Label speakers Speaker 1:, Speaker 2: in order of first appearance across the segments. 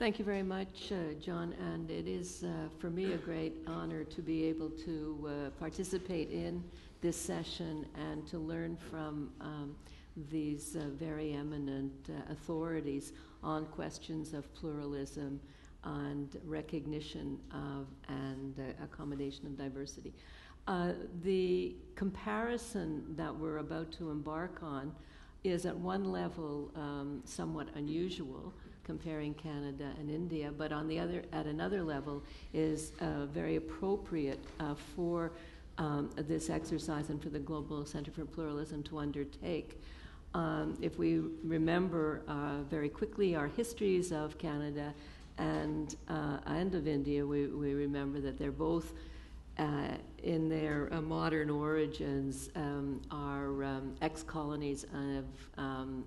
Speaker 1: Thank you very much, uh, John. And it is uh, for me a great honor to be able to uh, participate in this session and to learn from um, these uh, very eminent uh, authorities on questions of pluralism and recognition of and uh, accommodation of diversity. the comparison that we're about to embark on is at one level um, somewhat unusual comparing Canada and India, but on the other, at another level, is uh, very appropriate uh, for um, this exercise and for the Global Center for Pluralism to undertake. Um, if we remember uh, very quickly our histories of Canada and, uh, and of India, we, we remember that they're both uh, in their uh, modern origins um, are um, ex-colonies of, um,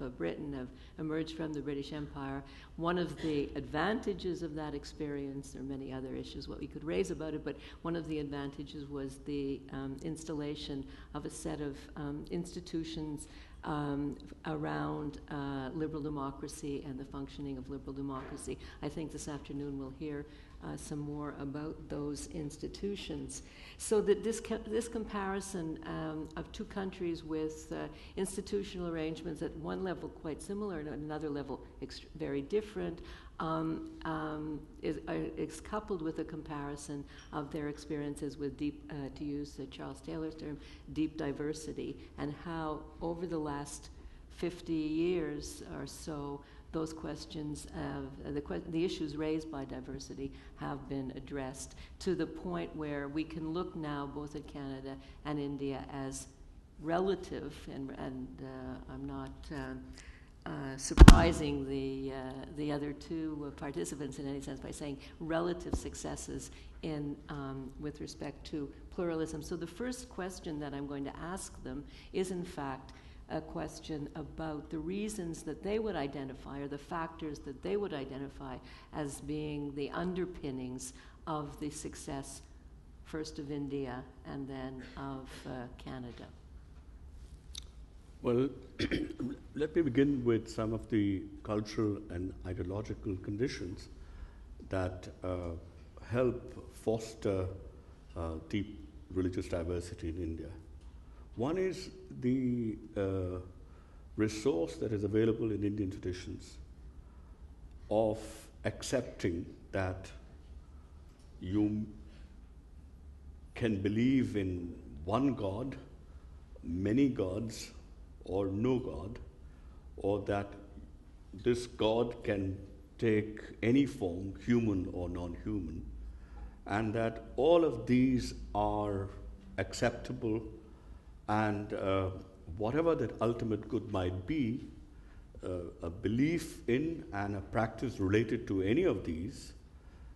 Speaker 1: of Britain have emerged from the British Empire. One of the advantages of that experience, there are many other issues what we could raise about it, but one of the advantages was the um, installation of a set of um, institutions um, around uh, liberal democracy and the functioning of liberal democracy. I think this afternoon we'll hear uh, some more about those institutions. So that this, co- this comparison um, of two countries with uh, institutional arrangements at one level quite similar and at another level ext- very different um, um, is, uh, is, coupled with a comparison of their experiences with deep, uh, to use Charles Taylor's term, deep diversity, and how over the last 50 years or so, those questions, have, the, que- the issues raised by diversity have been addressed to the point where we can look now both at Canada and India as relative, and, and uh, I'm not uh, uh, surprising the, uh, the other two participants in any sense by saying relative successes in, um, with respect to pluralism. So the first question that I'm going to ask them is, in fact, a question about the reasons that they would identify or the factors that they would identify as being the underpinnings of the success first of India and then of uh, Canada.
Speaker 2: Well, let me begin with some of the cultural and ideological conditions that uh, help foster uh, deep religious diversity in India. One is the uh, resource that is available in Indian traditions of accepting that you can believe in one God, many gods, or no God, or that this God can take any form, human or non human, and that all of these are acceptable and uh, whatever that ultimate good might be, uh, a belief in and a practice related to any of these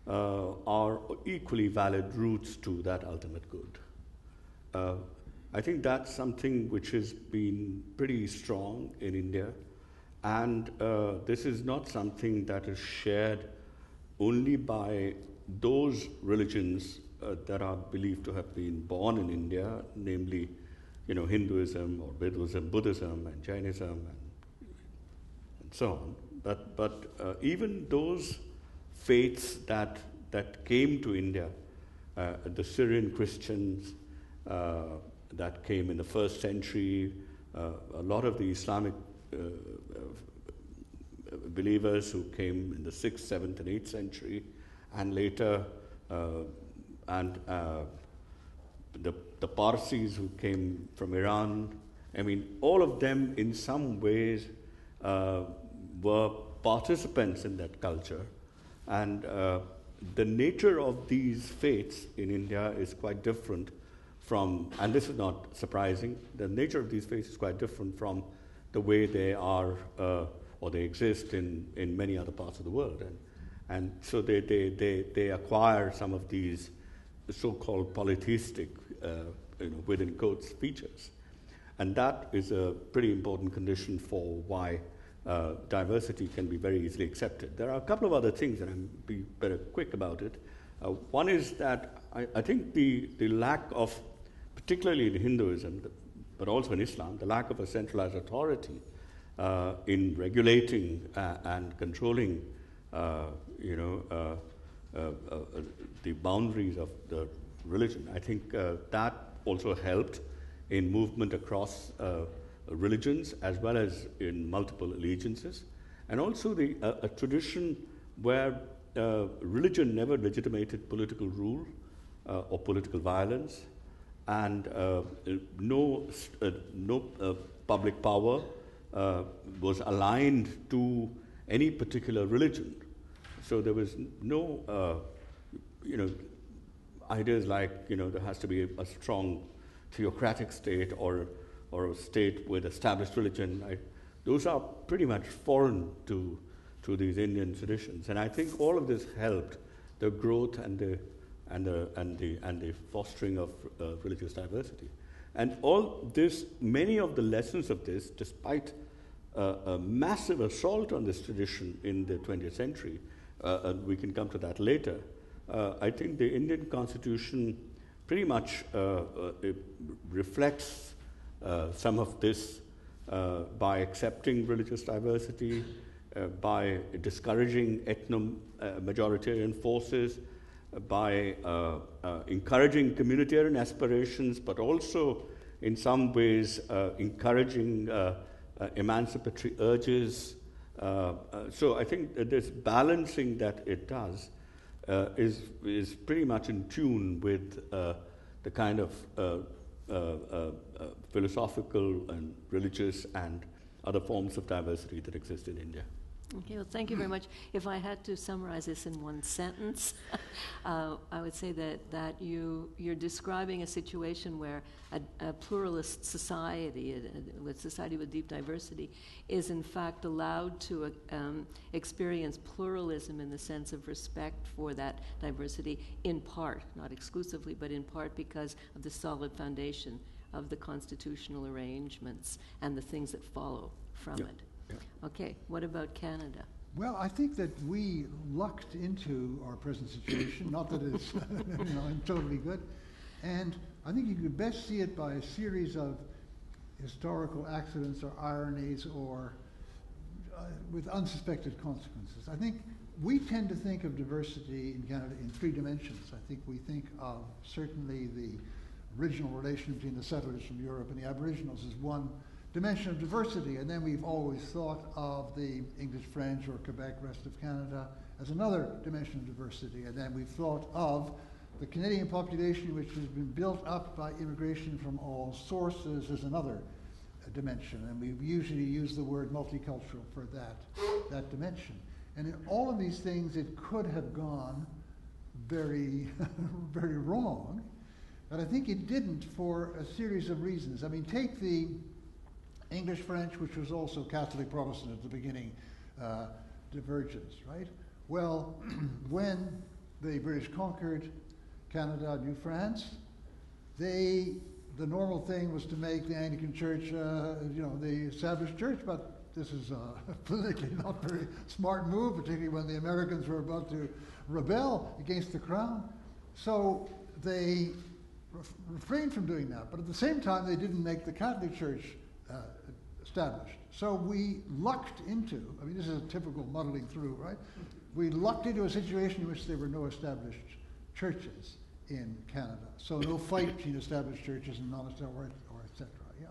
Speaker 2: uh, are equally valid routes to that ultimate good. Uh, I think that's something which has been pretty strong in India, and uh, this is not something that is shared only by those religions uh, that are believed to have been born in India, namely you know, Hinduism or Buddhism, Buddhism and Jainism and, and so on. But, but uh, even those faiths that, that came to India, uh, the Syrian Christians uh, that came in the first century, uh, a lot of the Islamic uh, uh, believers who came in the 6th, 7th, and 8th century, and later, and the, the Parsis who came from Iran. I mean, all of them in some ways uh, were participants in that culture. And uh, the nature of these faiths in India is quite different from, and this is not surprising, the nature of these faiths is quite different from the way they are uh, or they exist in, in many other parts of the world. And, and so they, they, they, they acquire some of these so called polytheistic you know, within codes features. And that is a pretty important condition for why uh, diversity can be very easily accepted. There are a couple of other things, and I'll be very quick about it. Uh, one is that I, I, think the, the lack of, particularly in Hinduism, but also in Islam, the lack of a centralized authority uh, in regulating uh, and controlling uh, you know, uh, uh, uh, the boundaries of the religion. I think uh, that also helped in movement across uh, religions as well as in multiple allegiances, and also the uh, a tradition where religion never legitimated political rule or political violence, and no no public power was aligned to any particular religion. So there was no, uh, you know, ideas like, you know, there has to be a, strong theocratic state or, or a state with established religion. I, those are pretty much foreign to, to these Indian traditions. And I think all of this helped the growth and the, and the, and the, and the fostering of uh, religious diversity. And all this, many of the lessons of this, despite uh, a massive assault on this tradition in the 20th century, uh, and we can come to that later. Uh, I think the Indian constitution pretty much uh, reflects some of this by accepting religious diversity, by discouraging ethno-majoritarian forces, by uh, uh, encouraging communitarian aspirations, but also in some ways uh, encouraging emancipatory urges, uh, uh, so I think this balancing that it does uh, is, is pretty much in tune with uh, the kind of uh, uh, philosophical and religious and other forms of diversity that exist in India.
Speaker 1: Okay, well, thank you very much. If I had to summarize this in one sentence, uh, I would say that, that you, you're describing a situation where a, a pluralist society, a, a, society with deep diversity, is in fact allowed to uh, um, experience pluralism in the sense of respect for that diversity, in part, not exclusively, but in part because of the solid foundation of the constitutional arrangements and the things that follow from it. Okay, what about Canada?
Speaker 3: Well, I think that we lucked into our present situation, not that it's you know, totally good. And I think you could best see it by a series of historical accidents or ironies or uh, with unsuspected consequences. I think we tend to think of diversity in Canada in three dimensions. I think we think of certainly the original relation between the settlers from Europe and the Aboriginals as one dimension of diversity. And then we've always thought of the English, French, or Quebec, rest of Canada as another dimension of diversity. And then we've thought of the Canadian population, which has been built up by immigration from all sources, as another uh, dimension. And we usually use the word multicultural for that, that dimension. And in all of these things, it could have gone very, very wrong. But I think it didn't for a series of reasons. I mean, take the English French, which was also Catholic Protestant at the beginning, uh, divergence, right? Well, when the British conquered Canada, New France, they the normal thing was to make the Anglican Church, uh, you know, the established church, but this is politically not very smart move, particularly when the Americans were about to rebel against the crown. So they refrained from doing that. But at the same time, they didn't make the Catholic Church uh, established. So we lucked into, I mean, this is a typical muddling through, right? We lucked into a situation in which there were no established churches in Canada. So no fight between established churches and non-established, or, or et cetera, yeah?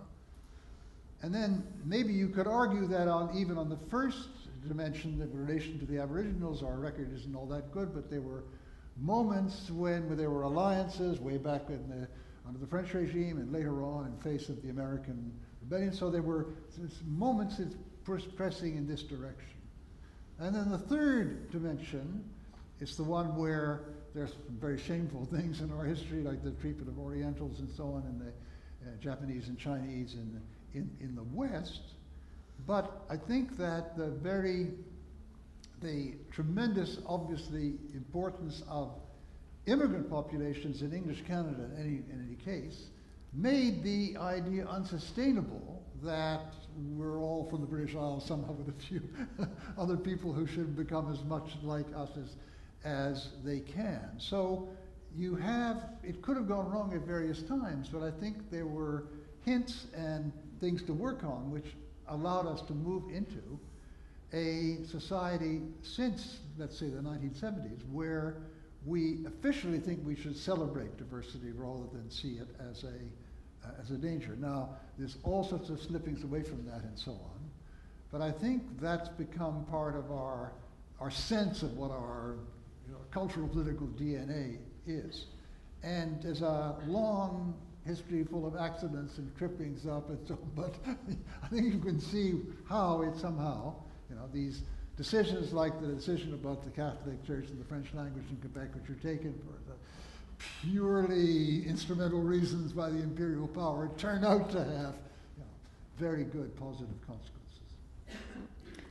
Speaker 3: And then maybe you could argue that on even on the first dimension, the relation to the Aboriginals, our record isn't all that good, but there were moments when, when there were alliances way back in the, under the French regime and later on in face of the American rebellion. So there were moments it's pressing in this direction. And then the third dimension is the one where there's some very shameful things in our history, like the treatment of Orientals and so on, and the uh, Japanese and Chinese in, in, in the West. But I think that the very, the tremendous, obviously, importance of immigrant populations in English Canada in any, in any case made the idea unsustainable that we're all from the British Isles, somehow with a few other people who should become as much like us as, as they can. So you have, it could have gone wrong at various times, but I think there were hints and things to work on which allowed us to move into a society since, let's say, the 1970s, where we officially think we should celebrate diversity rather than see it as a, uh, as a danger. Now, there's all sorts of slippings away from that and so on, but I think that's become part of our, our sense of what our you know, cultural political DNA is. And there's a long history full of accidents and trippings up and so but I think you can see how it somehow, you know, these decisions like the decision about the Catholic Church and the French language in Quebec, which were taken for the purely instrumental reasons by the imperial power, turn out to have you know, very good positive consequences.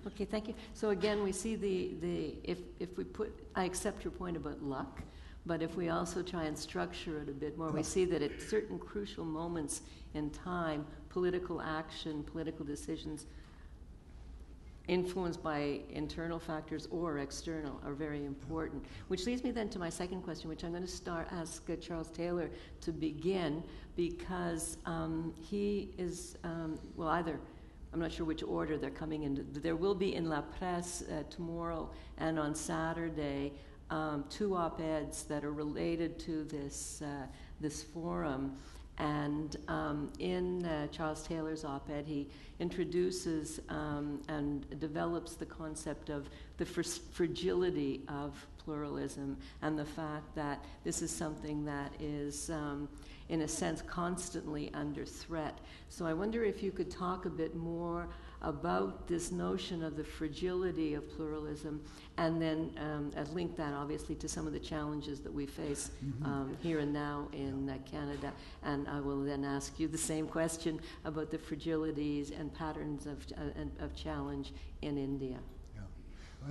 Speaker 1: Okay, thank you. So again, we see the, the if, if we put, I accept your point about luck, but if we also try and structure it a bit more, we see that at certain crucial moments in time, political action, political decisions influenced by internal factors or external are very important. Which leads me then to my second question, which I'm going to start ask uh, Charles Taylor to begin because um, he is um, well either. I'm not sure which order they're coming in. There will be in La Presse uh, tomorrow and on Saturday um, two op-eds that are related to this uh, this forum. And um, in uh, Charles Taylor's op ed, he introduces um, and develops the concept of the fr- fragility of pluralism and the fact that this is something that is, um, in a sense, constantly under threat. So I wonder if you could talk a bit more about this notion of the fragility of pluralism and then um, link that obviously to some of the challenges that we face
Speaker 3: Mhm.
Speaker 1: um, here and now in uh, Canada. And I will then ask you the same question about the fragilities and patterns of, uh, of challenge in India.
Speaker 3: Yeah.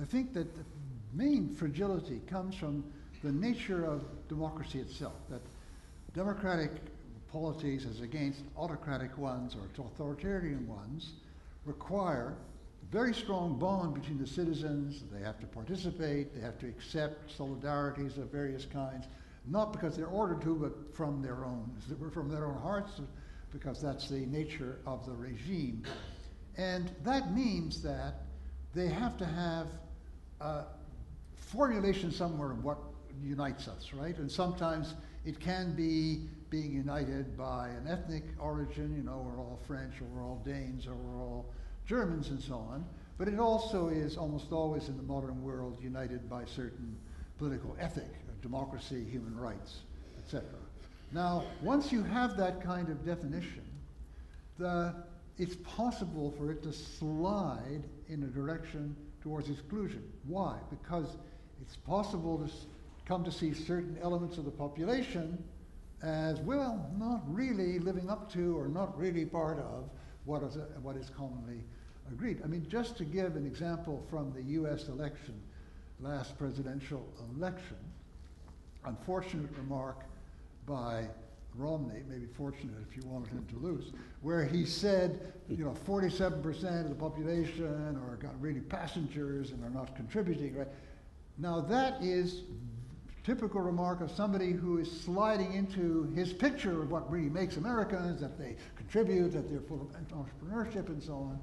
Speaker 3: I think that the main fragility comes from the nature of democracy itself, that democratic polities as against autocratic ones or authoritarian ones require a very strong bond between the citizens. They have to participate, they have to accept solidarities of various kinds, not because they're ordered to, but from their own, from their own hearts, because that's the nature of the regime. And that means that they have to have a formulation somewhere of what unites us, right? And sometimes it can be being united by an ethnic origin, you know, we're all French or we're all Danes or we're all Germans and so on. But it also is almost always in the modern world united by certain political ethic, democracy, human rights, etc. Now, once you have that kind of definition, the, it's possible for it to slide in a direction towards exclusion. Why? Because it's possible to come to see certain elements of the population as, well, not really living up to or not really part of what is, what is commonly agreed. I mean, just to give an example from the US election, last presidential election, unfortunate remark by Romney, maybe fortunate if you wanted him to lose, where he said, you know, 47% of the population are got really passengers and are not contributing, right? Now that is typical remark of somebody who is sliding into his picture of what really makes Americans, that they contribute, that they're full of entrepreneurship and so on,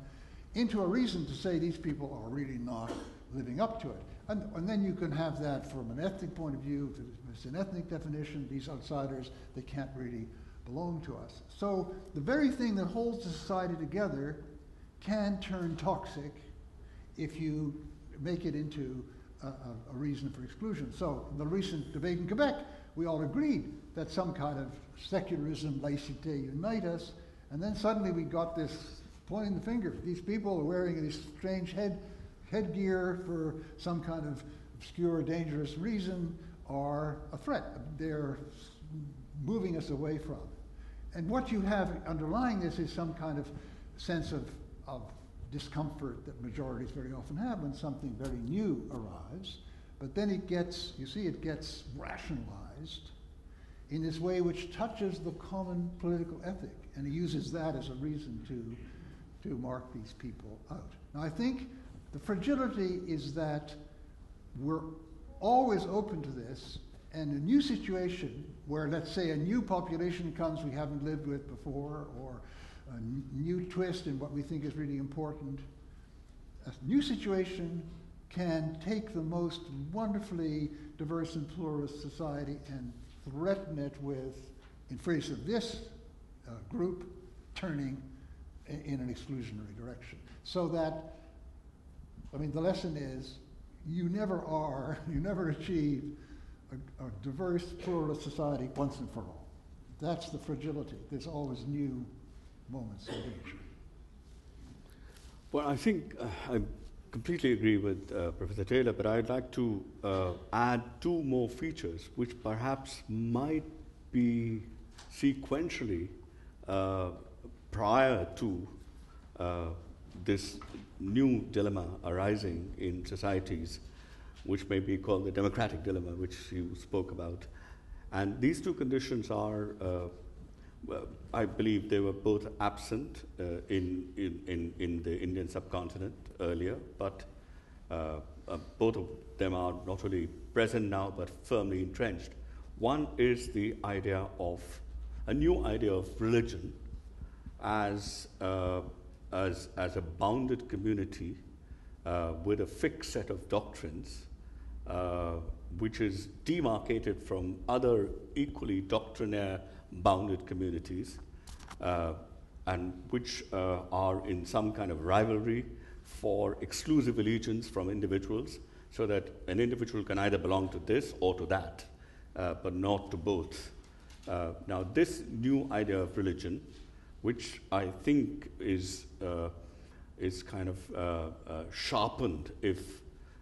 Speaker 3: into a reason to say these people are really not living up to it. And, and then you can have that from an ethnic point of view, it's an ethnic definition, these outsiders, they can't really belong to us. So the very thing that holds the society together can turn toxic if you make it into a, a, reason for exclusion. So in the recent debate in Quebec, we all agreed that some kind of secularism, laicite unite us, and then suddenly we got this pointing the finger. These people are wearing this strange head headgear for some kind of obscure, dangerous reason are a threat. They're moving us away from. And what you have underlying this is some kind of sense of, of discomfort that majorities very often have when something very new arrives. But then it gets, you see, it gets rationalized in this way which touches the common political ethic. And he uses that as a reason to, to mark these people out. Now, I think the fragility is that we're always open to this, and a new situation where, let's say, a new population comes we haven't lived with before, or a new twist in what we think is really important, a new situation can take the most wonderfully diverse and pluralist society and threaten it with, in face of this uh, group, turning in, in an exclusionary direction. So that, I mean, the lesson is you never are, you never achieve a, a diverse, pluralist society once and for all. That's the fragility. There's always new moments.
Speaker 2: Well, I think uh, I completely agree with uh, Professor Taylor, but I'd like to uh, add two more features which perhaps might be sequentially uh, prior to uh, this new dilemma arising in societies, which may be called the democratic dilemma, which you spoke about. And these two conditions are uh, I believe they were both absent uh, in, in, in, the Indian subcontinent earlier, but uh, uh, both of them are not only present now but firmly entrenched. One is the idea of a new idea of religion as, uh, as, as a bounded community uh, with a fixed set of doctrines. Uh, which is demarcated from other equally doctrinaire bounded communities uh, and which uh, are in some kind of rivalry for exclusive allegiance from individuals so that an individual can either belong to this or to that, uh, but not to both. Uh, now, this new idea of religion, which I think is, uh, is kind of uh, sharpened, if,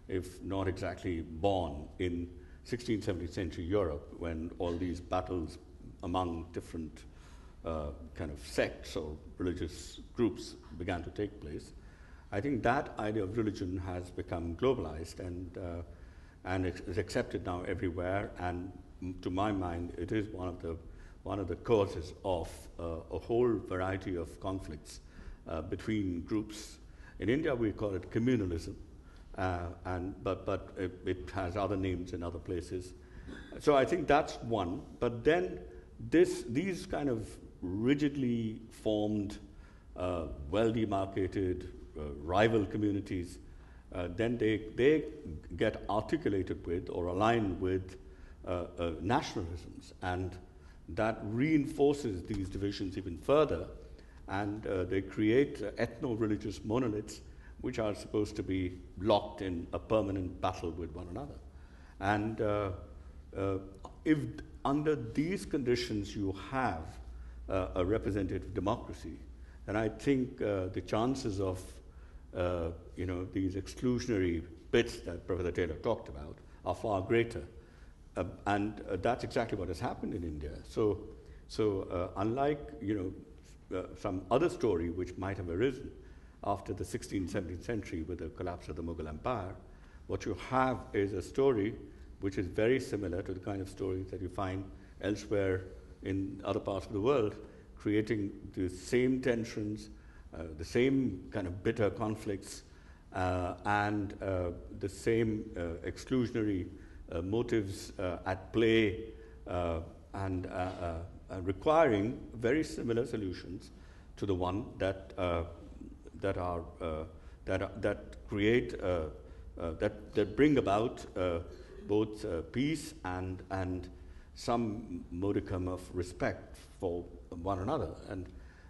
Speaker 2: if not exactly born, in 16th, 17th century Europe when all these battles among different uh, kind of sects or religious groups began to take place. I think that idea of religion has become globalized and, uh, and is accepted now everywhere. And to my mind, it is one of the, one of the causes of uh, a whole variety of conflicts uh, between groups. In India, we call it communalism, uh, and, but, but it, it has other names in other places. So I think that's one. But then this, these kind of rigidly formed, uh, well demarcated uh, rival communities, uh, then they, they get articulated with or aligned with uh, uh, nationalisms. And that reinforces these divisions even further. And uh, they create ethno religious monoliths which are supposed to be locked in a permanent battle with one another. And if under these conditions you have uh, a representative democracy, then I think uh, the chances of uh, you know these exclusionary bits that Professor Taylor talked about are far greater, uh, and uh, that's exactly what has happened in India. So, so uh, unlike you know some other story which might have arisen after the 16th, 17th century with the collapse of the Mughal Empire, what you have is a story which is very similar to the kind of stories that you find elsewhere in other parts of the world, creating the same tensions, uh, the same kind of bitter conflicts, uh, and uh, the same uh, exclusionary uh, motives uh, at play, and requiring very similar solutions to the one that that are that that create that that bring about both uh, peace and, and some modicum of respect for one another. And,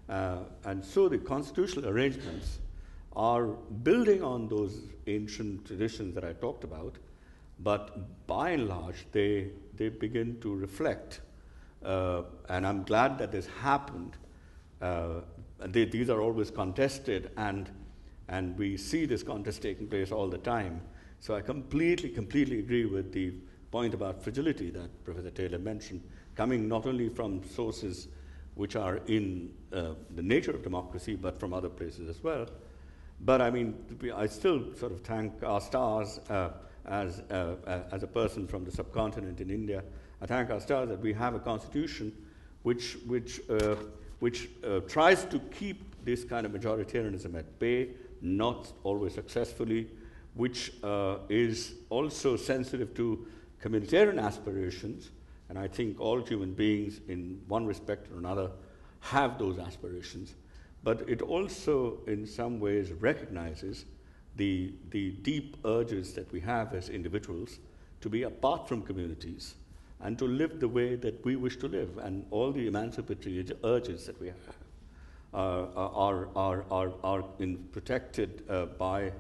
Speaker 2: uh, and so the constitutional arrangements are building on those ancient traditions that I talked about, but by and large, they, they begin to reflect. Uh, and I'm glad that this happened. Uh, they, these are always contested, and, and we see this contest taking place all the time. So I completely, completely agree with the point about fragility that Professor Taylor mentioned, coming not only from sources which are in uh, the nature of democracy, but from other places as well. But I mean, I still sort of thank our stars uh, as, uh, as a person from the subcontinent in India. I thank our stars that we have a constitution which, which, uh, which uh, tries to keep this kind of majoritarianism at bay, not always successfully, which uh, is also sensitive to communitarian aspirations. And I think all human beings, in one respect or another, have those aspirations. But it also, in some ways, recognizes the, the deep urges that we have as individuals to be apart from communities and to live the way that we wish to live, and all the emancipatory urges that we have uh, are, are, are, are in protected uh, by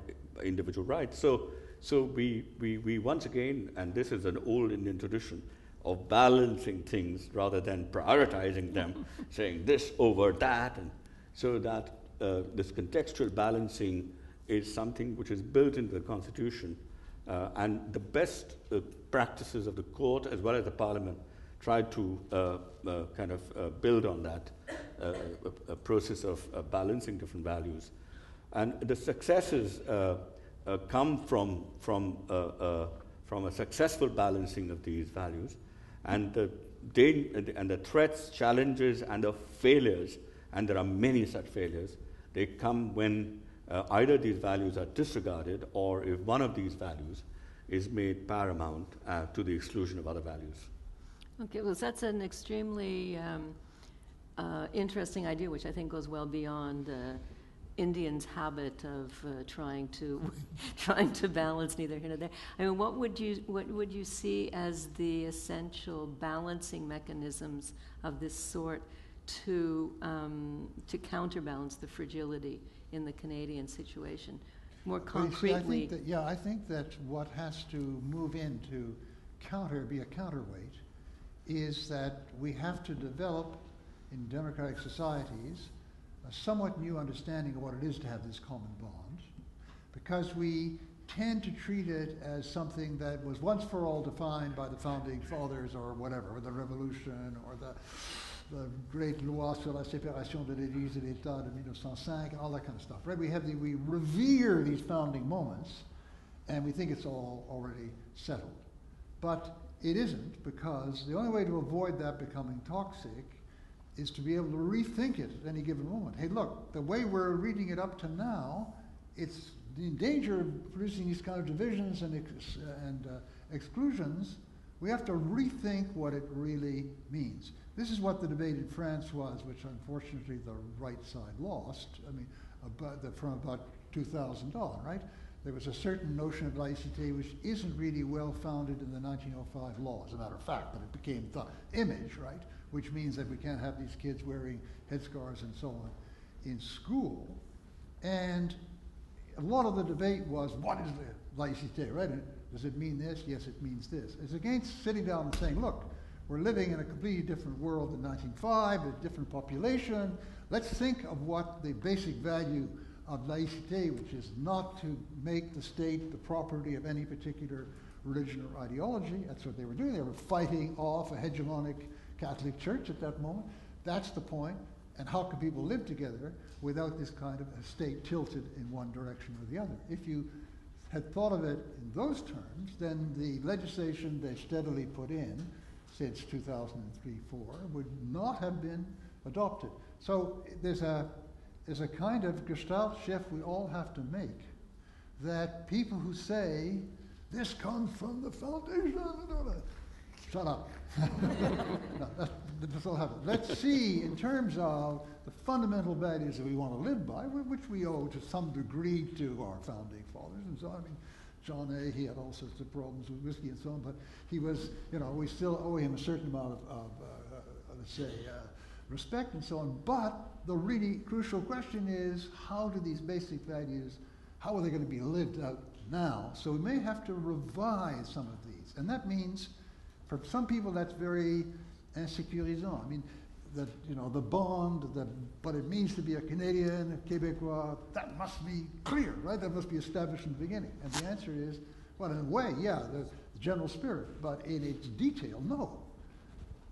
Speaker 2: individual rights. So, so we, we, we once again, and this is an old Indian tradition, of balancing things rather than prioritizing them, saying this over that, and so that uh, this contextual balancing is something which is built into the Constitution. Uh, and the best uh, practices of the court as well as the parliament try to uh, uh, kind of uh, build on that process of balancing different values. And the successes come from, from, from a successful balancing of these values. And the, and the threats, challenges, and the failures, and there are many such failures, they come when uh, either these values are disregarded or if one of these values is made paramount uh, to the exclusion of other values.
Speaker 1: Okay, well, that's an extremely um, uh, interesting idea, which I think goes well beyond uh, Indians' habit of uh, trying to trying to balance neither here nor there. I mean, what would you what would you see as the essential balancing mechanisms of this sort to um, to counterbalance the fragility in the Canadian situation. More concretely.
Speaker 3: See, I think that, yeah, I think that what has to move in to counter, be a counterweight, is that we have to develop in democratic societies a somewhat new understanding of what it is to have this common bond, because we tend to treat it as something that was once for all defined by the founding fathers or whatever, or the revolution or the the great loi sur la séparation de l'Église et l'État de 1905 and all that kind of stuff, right? We have the, we revere these founding moments and we think it's all already settled. But it isn't because the only way to avoid that becoming toxic is to be able to rethink it at any given moment. Hey, look, the way we're reading it up to now, it's in danger of producing these kind of divisions and, ex- and uh, exclusions. We have to rethink what it really means. This is what the debate in France was, which unfortunately the right side lost. I mean, about the, from about 2000 on, right? There was a certain notion of laicite which isn't really well founded in the 1905 law, as a matter of fact, but it became the image, right? Which means that we can't have these kids wearing headscarves and so on in school. And a lot of the debate was, what is the laicite, right? And does it mean this? Yes, it means this. It's against sitting down and saying, look, we're living in a completely different world than 1905, a different population. Let's think of what the basic value of laïcité, which is not to make the state the property of any particular religion or ideology. That's what they were doing. They were fighting off a hegemonic Catholic Church at that moment. That's the point. And how can people live together without this kind of state tilted in one direction or the other? If you had thought of it in those terms, then the legislation they steadily put in since 2003-4 would not have been adopted. So there's a, there's a kind of gestalt shift we all have to make that people who say, this comes from the foundation, shut up. no, that's, that's. Let's see, in terms of the fundamental values that we want to live by, which we owe to some degree to our founding fathers and so on. I mean, John A., he had all sorts of problems with whiskey and so on, but he was, you know, we still owe him a certain amount of, of uh, let's say, uh, respect and so on. But the really crucial question is how do these basic values, how are they going to be lived out now? So we may have to revise some of these. And that means, for some people, that's very insécurisant. I mean, that you know the bond, what it means to be a Canadian, a Québécois, that must be clear, right? That must be established from the beginning. And the answer is, well, in a way, yeah, the, the general spirit, but in its detail, no.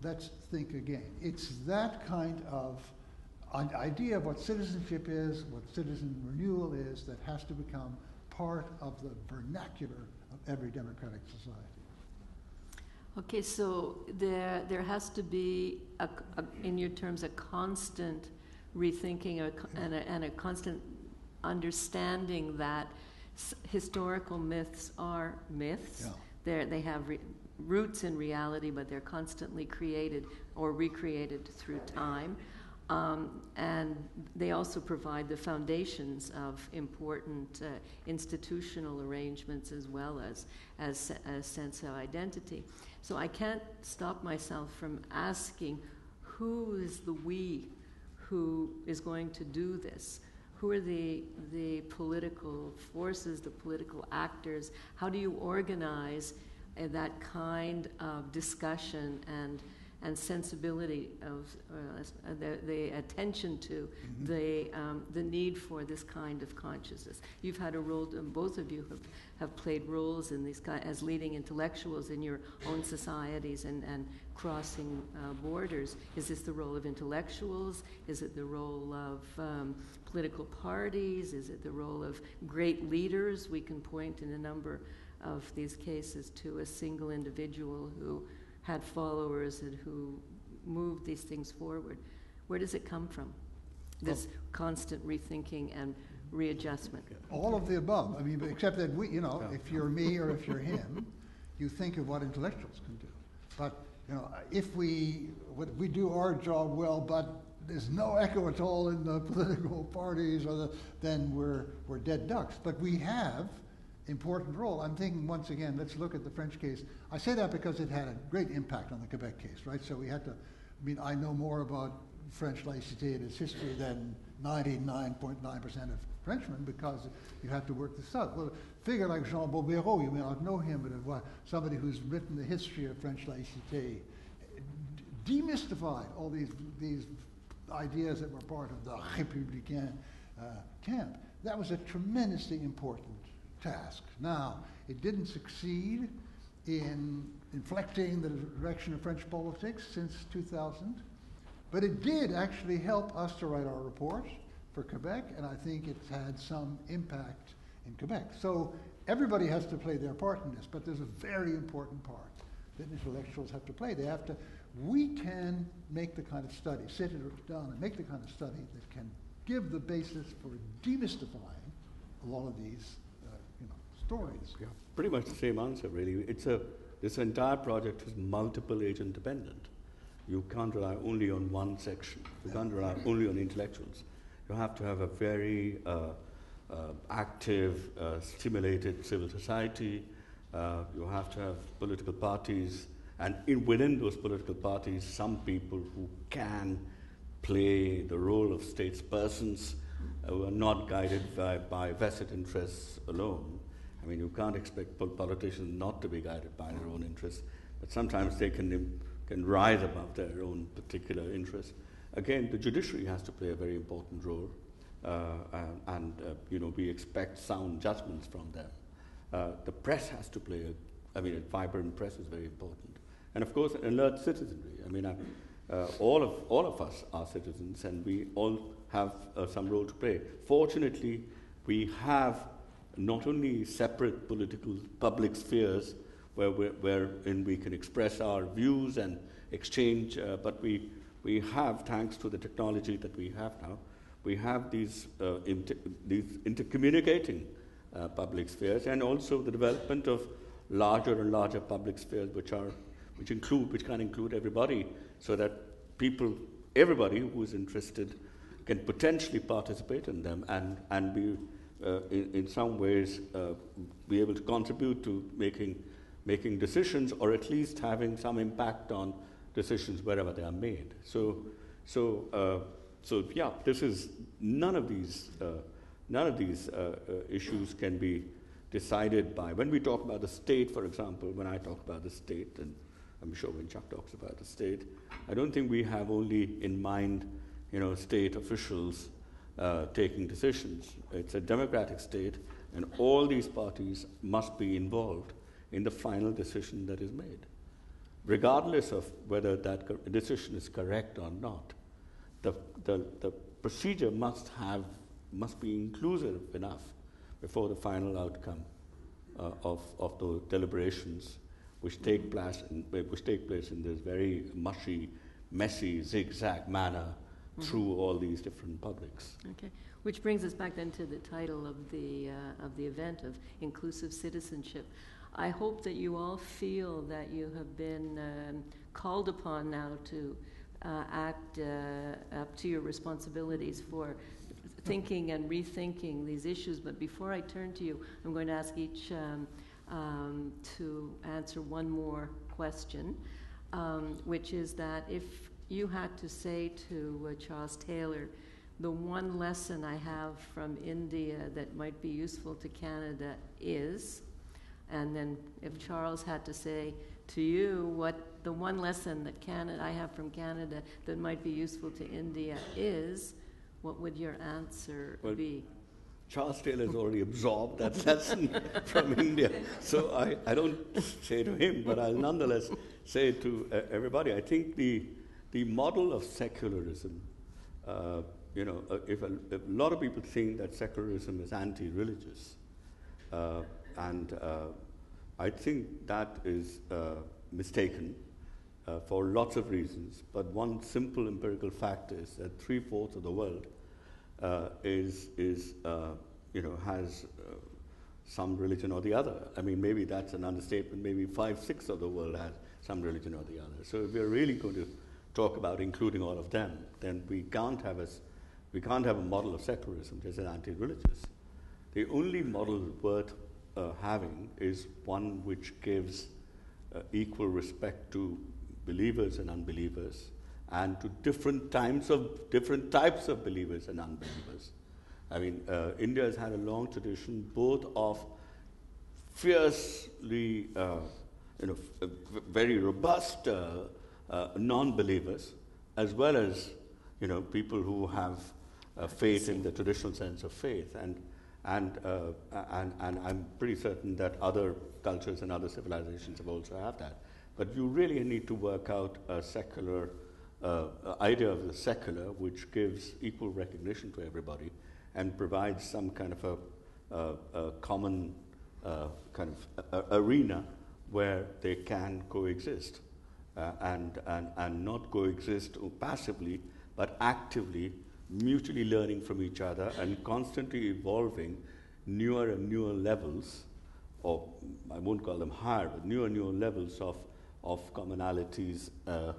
Speaker 3: Let's think again. It's that kind of idea of what citizenship is, what citizen renewal is, that has to become part of the vernacular of every democratic society.
Speaker 1: Okay, so there, there has to be, a, a, in your terms, a constant rethinking a, and, a, and a constant understanding that s- historical myths are myths.
Speaker 3: Yeah.
Speaker 1: They're, they have re- roots in reality, but they're constantly created or recreated through time. Um, and they also provide the foundations of important uh, institutional arrangements as well as, as a sense of identity. So I can't stop myself from asking who is the we who is going to do this? Who are the, the political forces, the political actors? How do you organize uh, that kind of discussion and and sensibility of uh, the, the, attention to mm-hmm. the, um, the need for this kind of consciousness. You've had a role, both of you have, have played roles in these as leading intellectuals in your own societies and, and crossing uh, borders. Is this the role of intellectuals? Is it the role of um, political parties? Is it the role of great leaders? We can point in a number of these cases to a single individual who had followers and who moved these things forward. Where does it come from? This well, constant rethinking and readjustment.
Speaker 3: All of the above. I mean, except that we, you know, if you're me or if you're him, you think of what intellectuals can do. But you know, if we we do our job well, but there's no echo at all in the political parties, or the, then we're we're dead ducks. But we have important role. I'm thinking once again, let's look at the French case. I say that because it had a great impact on the Quebec case, right? So we had to, I mean, I know more about French laïcité and its history than 99.9% of Frenchmen because you have to work this out. Well, a figure like Jean Baubérot, you may not know him, but somebody who's written the history of French laïcité, demystified all these, these ideas that were part of the Républicain uh, camp. That was a tremendously important task. Now, it didn't succeed in inflecting the direction of French politics since 2000, but it did actually help us to write our report for Quebec, and I think it's had some impact in Quebec. So everybody has to play their part in this, but there's a very important part that intellectuals have to play. They have to, we can make the kind of study, sit it down and make the kind of study that can give the basis for demystifying a lot of these stories.
Speaker 2: Yeah, pretty much the same answer, really. It's a, this entire project is multiple agent dependent. You can't rely only on one section. You can't rely only on intellectuals. You have to have a very uh, uh, active, uh, stimulated civil society. Uh, you have to have political parties, and in, within those political parties, some people who can play the role of statespersons uh, who are not guided by, by vested interests alone. I mean, you can't expect politicians not to be guided by their own interests, but sometimes they can, can rise above their own particular interests. Again, the judiciary has to play a very important role, uh, and, uh, you know, we expect sound judgments from them. Uh, the press has to play a, I mean, a vibrant press is very important. And of course, an alert citizenry. I mean, uh, all, of, all of us are citizens, and we all have uh, some role to play. Fortunately, we have not only separate political public spheres where wherein we can express our views and exchange, uh, but we, we have, thanks to the technology that we have now, we have these, uh, inter- these intercommunicating uh, public spheres and also the development of larger and larger public spheres which are which include which can include everybody so that people everybody who is interested can potentially participate in them and, and be in, in, some ways uh, be able to contribute to making, making decisions or at least having some impact on decisions wherever they are made. So, so, uh, so yeah, this is none of these, uh, none of these uh, uh, issues can be decided by, when we talk about the state, for example, when I talk about the state, and I'm sure when Chuck talks about the state, I don't think we have only in mind, you know, state officials uh, taking decisions. It's a democratic state, and all these parties must be involved in the final decision that is made, regardless of whether that decision is correct or not. The, the, the procedure must have must be inclusive enough before the final outcome uh, of, of the deliberations, which take place in, which take place in this very mushy, messy, zigzag manner mm-hmm. through all these different publics.
Speaker 1: Okay, which brings us back then to the title of the uh, of the event of inclusive citizenship. I hope that you all feel that you have been um, called upon now to uh, act uh, up to your responsibilities for thinking and rethinking these issues. But before I turn to you, I'm going to ask each um, um, to answer one more question, um, which is that if you had to say to uh, Charles Taylor, the one lesson I have from India that might be useful to Canada is, and then if Charles had to say to you what the one lesson that Canada I have from Canada that might be useful to India is, what would your answer
Speaker 2: Well,
Speaker 1: be?
Speaker 2: Charles Taylor has already absorbed that lesson from India. So I, I don't say to him, but I'll nonetheless say to uh, everybody I think the, the model of secularism, uh, you know, uh, if a, a, lot of people think that secularism is anti religious, uh, and uh, I think that is uh, mistaken. for lots of reasons, but one simple empirical fact is that three fourths of the world is, is you know, has some religion or the other. I mean, maybe that's an understatement. Maybe five sixths of the world has some religion or the other. So if we're really going to talk about including all of them, then we can't have a, we can't have a model of secularism that is anti-religious. The only model worth uh, having is one which gives uh, equal respect to believers and unbelievers, and to different types of different types of believers and unbelievers. I mean, uh, India has had a long tradition both of fiercely, uh, you know, f- very robust uh, non-believers, as well as you know people who have uh, faith in the traditional sense of faith, and and, uh, and and I'm pretty certain that other cultures and other civilizations have also have that. But you really need to work out a secular uh, idea of the secular, which gives equal recognition to everybody and provides some kind of a, a, a common uh, kind of a, arena where they can coexist uh, and, and, and not coexist passively, but actively, mutually learning from each other and constantly evolving newer and newer levels, or I won't call them higher, but newer and newer levels of, of commonalities uh,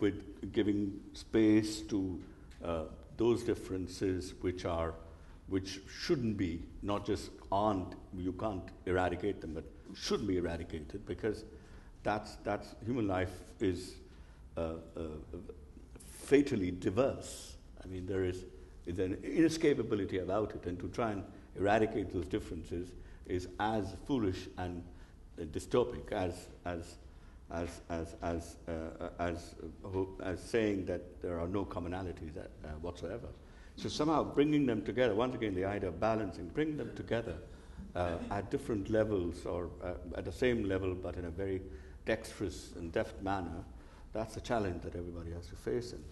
Speaker 2: with giving space to uh, those differences which are which shouldn't be not just aren't you can't eradicate them but should be eradicated because that's that's human life is uh, uh, fatally diverse i mean there is, is an inescapability about it and to try and eradicate those differences is as foolish and dystopic as as as, as, as, uh, as, uh, as saying that there are no commonalities uh, whatsoever. So somehow bringing them together, once again, the idea of balancing, bring them together uh, at different levels or uh, at the same level but in a very dexterous and deft manner, that's a challenge that everybody has to face. In.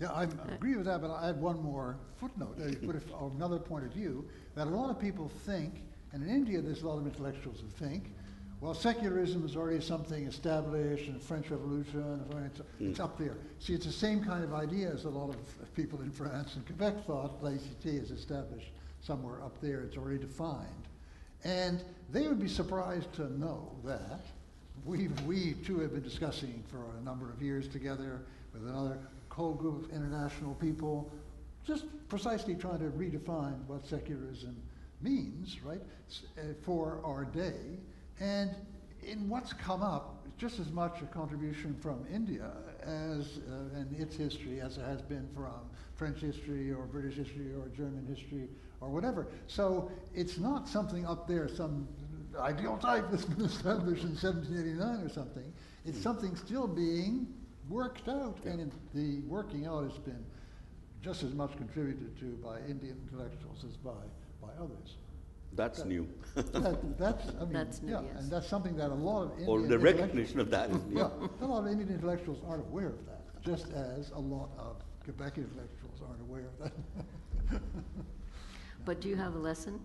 Speaker 3: Yeah, I agree with that, but I add one more footnote, put it from another point of view, that a lot of people think, and in India there's a lot of intellectuals who think, well, secularism is already something established in the French Revolution. It's, it's mm. up there. See, it's the same kind of idea as a lot of people in France and Quebec thought laicite is established somewhere up there. It's already defined. And they would be surprised to know that we, we too have been discussing for a number of years together with another whole group of international people, just precisely trying to redefine what secularism means, right, uh, for our day. And in what's come up, just as much a contribution from India as uh, in its history as it has been from French history or British history or German history or whatever. So it's not something up there, some ideal type that's been established in 1789 or something. It's hmm. something still being worked out, yeah. and the working out has been just as much contributed to by Indian intellectuals as by, by others.
Speaker 2: That's that, new.
Speaker 3: that, that's, I mean,
Speaker 1: that's new,
Speaker 3: yeah,
Speaker 1: yes.
Speaker 3: and that's something that a lot of Indian
Speaker 2: or the recognition of that is new.
Speaker 3: Yeah, a lot of Indian intellectuals aren't aware of that, just as a lot of Quebec intellectuals aren't aware of that.
Speaker 1: but do you have a lesson?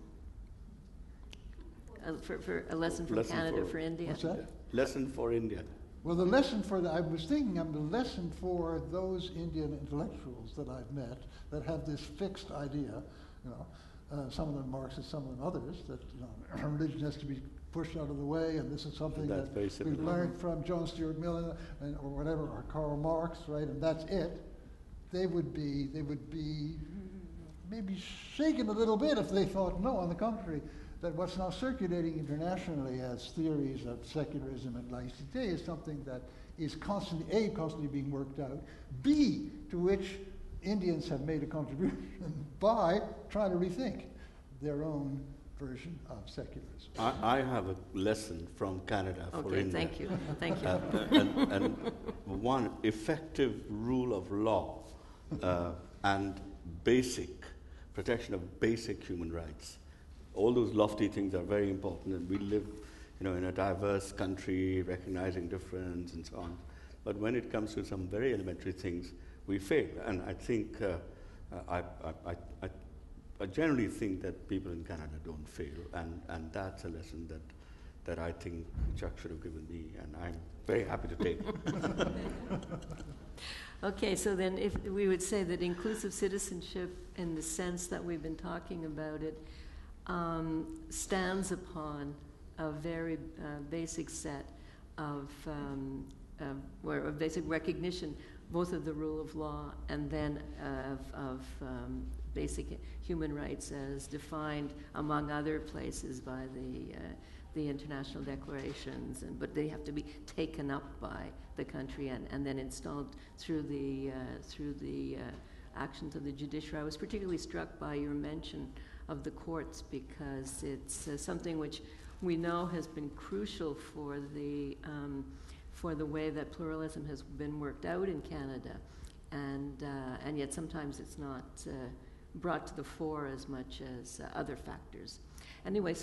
Speaker 1: Uh, for, for a lesson from
Speaker 2: lesson
Speaker 1: Canada
Speaker 2: for,
Speaker 1: for India?
Speaker 3: What's that?
Speaker 2: Lesson for India.
Speaker 3: Well, the lesson for the, I was thinking of the lesson for those Indian intellectuals that I've met that have this fixed idea, you know, uh, some of them Marxists, some of them others, that you know, religion has to be pushed out of the way, and this is something
Speaker 2: That's
Speaker 3: that
Speaker 2: very
Speaker 3: we
Speaker 2: similar.
Speaker 3: learned from John Stuart Mill and, or whatever, or Karl Marx, right, and that's it, they would be, they would be maybe shaken a little bit if they thought, no, on the contrary, that what's now circulating internationally as theories of secularism and laicite is something that is constantly, A, constantly being worked out, B, to which Indians have made a contribution by trying to rethink their own version of secularism.
Speaker 2: I, I have a lesson from Canada for
Speaker 1: Okay,
Speaker 2: India.
Speaker 1: thank you, thank you.
Speaker 2: Uh, and, and one effective rule of law uh, and basic protection of basic human rights. All those lofty things are very important, and we live, you know, in a diverse country, recognizing difference and so on. But when it comes to some very elementary things, we fail. And I think uh, I, I, I, I, I generally think that people in Canada don't fail, and, and that's a lesson that that I think Chuck should have given me, and I'm very happy to take.
Speaker 1: Okay, so then if we would say that inclusive citizenship, in the sense that we've been talking about it, um, stands upon a very uh, basic set of, um, where, of basic recognition, both of the rule of law and then of, of um, basic human rights as defined, among other places, by the uh, the international declarations, and, but they have to be taken up by the country and, and then installed through the, uh, through the uh, actions of the judiciary. I was particularly struck by your mention of the courts because it's uh, something which we know has been crucial for the, um, for the way that pluralism has been worked out in Canada. And, uh, and yet sometimes it's not uh, brought to the fore as much as uh, other factors. Anyway, so